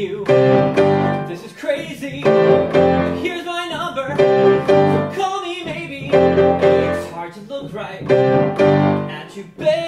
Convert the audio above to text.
you. This is crazy. Here's my number. So call me maybe. It's hard to look right at you, baby.